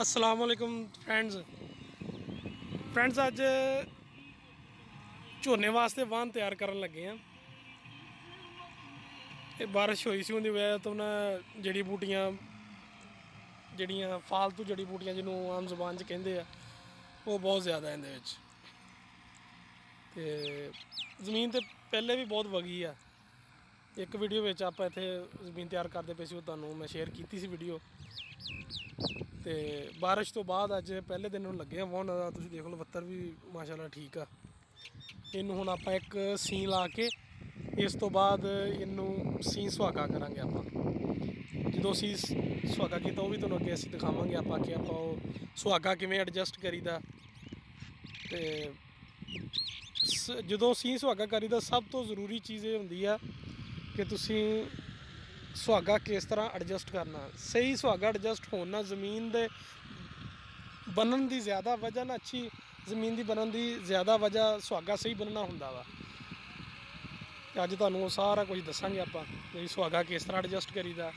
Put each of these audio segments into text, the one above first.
ਅਸਲਾਮ friends. Friends, ਅੱਜ ਝੋਨੇ ਵਾਸਤੇ ਵਾਹਨ ਤਿਆਰ ਕਰਨ ਲੱਗੇ ਆ ਇਹ ਬਾਰਿਸ਼ ਹੋਈ ਸੀ, ਉਹਦੀ ਵਜ੍ਹਾ ਤੋਂ ਨਾ ਜੜੀ ਬੂਟੀਆਂ, ਜਿਹੜੀਆਂ ਫਾਲਤੂ ਜੜੀ ਬੂਟੀਆਂ ਜਿਹਨੂੰ ਆਮ ਜ਼ੁਬਾਨ 'ਚ ਕਹਿੰਦੇ ਆ, ਉਹ ਬਹੁਤ ਜ਼ਿਆਦਾ ਇਹਦੇ ਵਿੱਚ। ਤੇ ਜ਼ਮੀਨ ਤੇ ਪਹਿਲੇ ਵੀ ਬਹੁਤ ਵਗੀ ਆ। ਇੱਕ ਵੀਡੀਓ ਵਿੱਚ ਆਪਾਂ ਇੱਥੇ ਜ਼ਮੀਨ ਤਿਆਰ ਕਰਦੇ ਪਏ ਸੀ, ਉਹ ਤੁਹਾਨੂੰ ਮੈਂ ਸ਼ੇਅਰ ਕੀਤੀ ਸੀ ਵੀਡੀਓ। ਤੇ ਬਾਰਿਸ਼ ਤੋਂ ਬਾਅਦ ਅੱਜ ਪਹਿਲੇ ਦਿਨ ਨੂੰ ਲੱਗੇ ਆ ਵਾਹਣ ਤੁਸੀਂ ਦੇਖ ਲਓ ਬੱਤਰ ਵੀ ਮਾਸ਼ਾਅੱਲਾ ਠੀਕ ਆ। ਇਹਨੂੰ ਹੁਣ ਆਪਾਂ ਇੱਕ ਸੀ ਲਾ ਕੇ ਇਸ ਤੋਂ ਬਾਅਦ ਇਹਨੂੰ ਸੀ ਸੁਹਾਗਾ ਕਰਾਂਗੇ ਆਪਾਂ। ਜਦੋਂ ਸੀ, ਸੁਹਾਗਾ ਕੀਤਾ, ਉਹ ਵੀ ਤੁਹਾਨੂੰ ਅੱਗੇ ਅਸੀਂ ਦਿਖਾਵਾਂਗੇ ਆਪਾਂ ਕਿ ਆਪਾਂ ਉਹ ਸੁਹਾਗਾ ਕਿਵੇਂ ਐਡਜਸਟ ਕਰੀਦਾ। ਤੇ ਸ- ਜਦੋਂ ਸੀ ਸੁਹਾਗਾ ਕਰੀਦਾ, ਸਭ ਤੋਂ ਜ਼ਰੂਰੀ ਚੀਜ਼ ਇਹ ਹੁੰਦੀ ਆ ਕਿ ਤੁਸੀਂ ਸੁਹਾਗਾ ਕਿਸ ਤਰ੍ਹਾਂ ਐਡਜਸਟ ਕਰਨਾ। ਸਹੀ ਸੁਹਾਗਾ ਐਡਜਸਟ ਹੋਣ ਨਾਲ ਜ਼ਮੀਨ ਦੇ ਬਣਨ ਦੀ ਜ਼ਿਆਦਾ ਵਜ੍ਹਾ ਨਾ ਅੱਛੀ ਜ਼ਮੀਨ ਦੀ ਬਣਨ ਦੀ ਜ਼ਿਆਦਾ ਵਜ੍ਹਾ ਸੁਹਾਗਾ ਸਹੀ ਬਣਨਾ ਹੁੰਦਾ ਵਾ। ਤੇ ਅੱਜ ਤੁਹਾਨੂੰ ਉਹ ਸਾਰਾ ਕੁਝ ਦੱਸਾਂਗੇ ਆਪਾਂ ਵੀ ਸੁਹਾਗਾ ਕਿਸ ਤਰ੍ਹਾਂ ਐਡਜਸਟ ਕਰੀਦਾ।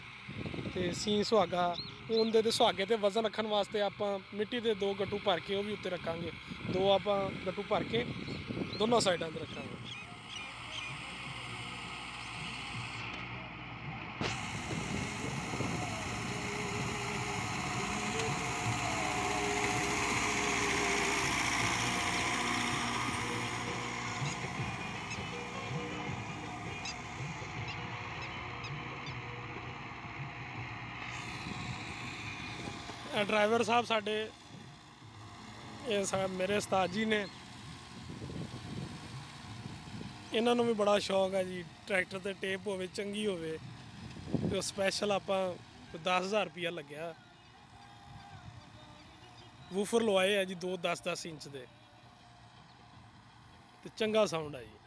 ਤੇ ਸੀ ਸੁਹਾਗਾ ਉਹਦੇ ਤੇ ਸੁਹਾਗੇ ਤੇ ਵਜ਼ਨ ਰੱਖਣ ਵਾਸਤੇ ਆਪਾਂ ਮਿੱਟੀ ਦੇ ਦੋ ਗੱਟੂ ਭਰ ਕੇ ਉਹ ਵੀ ਉੱਤੇ ਰੱਖਾਂਗੇ। ਦੋ ਆਪਾਂ ਗੱਟੂ ਭਰ ਕੇ ਦੋਨੋਂ ਸਾਈਡਾਂ ਤੇ ਰੱਖਾਂਗੇ। ਡਰਾਈਵਰ ਸਾਹਿਬ ਸਾਡੇ, ਇਹ ਸਾ, ਮੇਰੇ ਉਸਤਾਦ ਜੀ ਨੇ। ਇਹਨਾਂ ਨੂੰ ਵੀ ਬੜਾ ਸ਼ੌਕ ਹੈ ਜੀ, ਟਰੈਕਟਰ ਤੇ ਟੇਪ ਹੋਵੇ, ਚੰਗੀ ਹੋਵੇ। ਤੇ ਸਪੈਸ਼ਲ ਆਪਾਂ 10000 ਰੁਪਿਆ ਲੱਗਿਆ। ਵੂਫਰ ਲਵਾਏ ਆ ਜੀ ਦੋ 10 10 ਇੰਚ ਦੇ। ਤੇ ਚੰਗਾ ਸਾਊਂਡ ਆ ਜੀ।